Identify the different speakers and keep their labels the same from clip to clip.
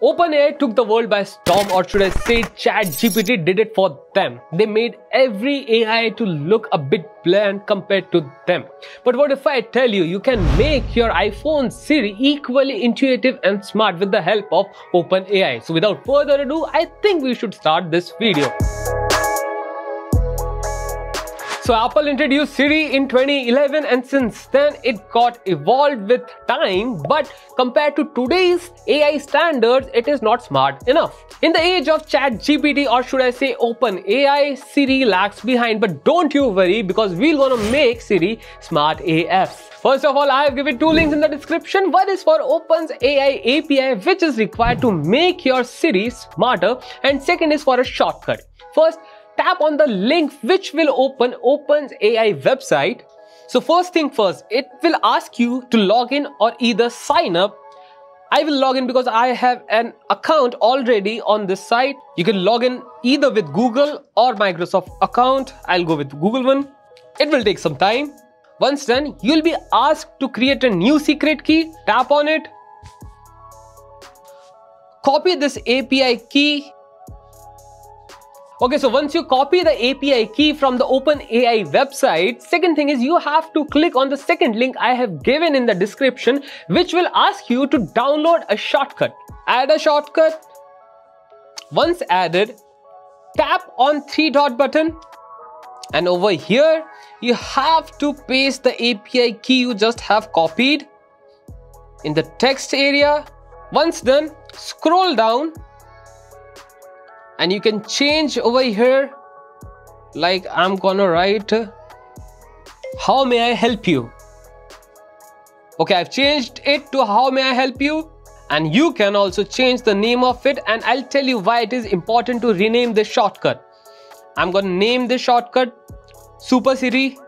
Speaker 1: OpenAI took the world by storm, or should I say, ChatGPT did it for them. They made every AI to look a bit bland compared to them. But what if I tell you, you can make your iPhone Siri equally intuitive and smart with the help of OpenAI? So without further ado, I think we should start this video. So Apple introduced Siri in 2011 and since then it got evolved with time but compared to today's AI standards it is not smart enough. In the age of chat GPT or should I say open AI, Siri lags behind but don't you worry because we're gonna make Siri smart AF. First of all I have given two links in the description. One is for Open's AI API which is required to make your Siri smarter and second is for a shortcut. First tap on the link which will open Open's AI website. So first thing first, it will ask you to log in or either sign up. I will log in because I have an account already on this site. You can log in either with Google or Microsoft account. I'll go with Google one. It will take some time. Once done, you'll be asked to create a new secret key. Tap on it. Copy this API key Okay, so once you copy the API key from the OpenAI website, second thing is you have to click on the second link I have given in the description, which will ask you to download a shortcut. Add a shortcut. Once added, tap on three dot button and over here, you have to paste the API key you just have copied in the text area. Once done, scroll down and you can change over here. Like I'm gonna write how may I help you? Okay I've changed it to how may I help you? And you can also change the name of it and I'll tell you why it is important to rename this shortcut. I'm gonna name this shortcut Super Siri.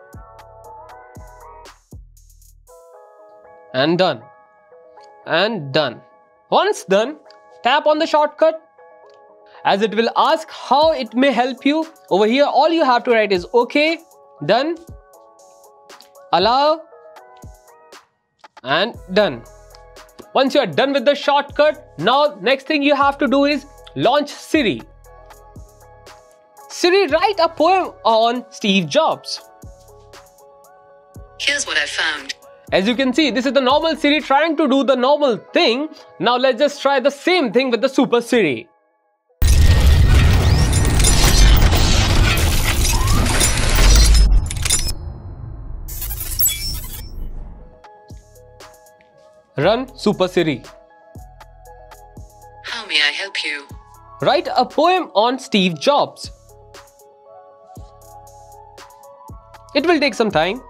Speaker 1: And done. And done. Once done tap on the shortcut as it will ask how it may help you. Over here, all you have to write is okay, done, allow, and done. Once you are done with the shortcut, now next thing you have to do is launch Siri. Siri, write a poem on Steve Jobs.
Speaker 2: Here's what I found.
Speaker 1: As you can see, this is the normal Siri trying to do the normal thing. Now let's just try the same thing with the Super Siri. Run Super Siri.
Speaker 2: How may I help you?
Speaker 1: Write a poem on Steve Jobs. It will take some time.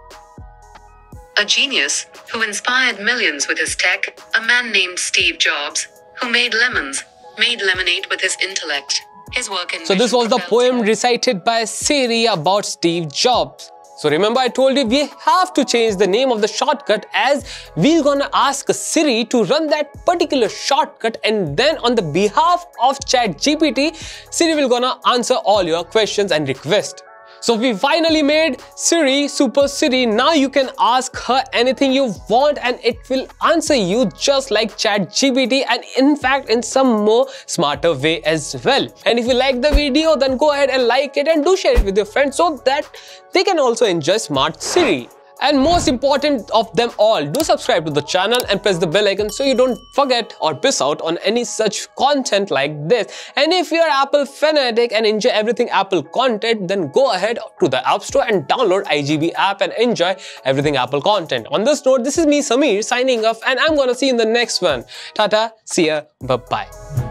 Speaker 2: A genius who inspired millions with his tech, a man named Steve Jobs, who made lemons, made lemonade with his intellect. His work in
Speaker 1: So this was the poem recited by Siri about Steve Jobs. So remember I told you we have to change the name of the shortcut as we're gonna ask Siri to run that particular shortcut and then on the behalf of ChatGPT, Siri will gonna answer all your questions and requests. So we finally made Siri Super Siri. Now you can ask her anything you want and it will answer you just like Chat ChatGPT and in fact in some more smarter way as well. And if you like the video then go ahead and like it and do share it with your friends so that they can also enjoy Smart Siri. And most important of them all, do subscribe to the channel and press the bell icon so you don't forget or miss out on any such content like this. And if you're Apple fanatic and enjoy everything Apple content, then go ahead to the App Store and download iGB app and enjoy everything Apple content. On this note, this is me Samir signing off and I'm gonna see you in the next one. Tata, see ya, bye-bye.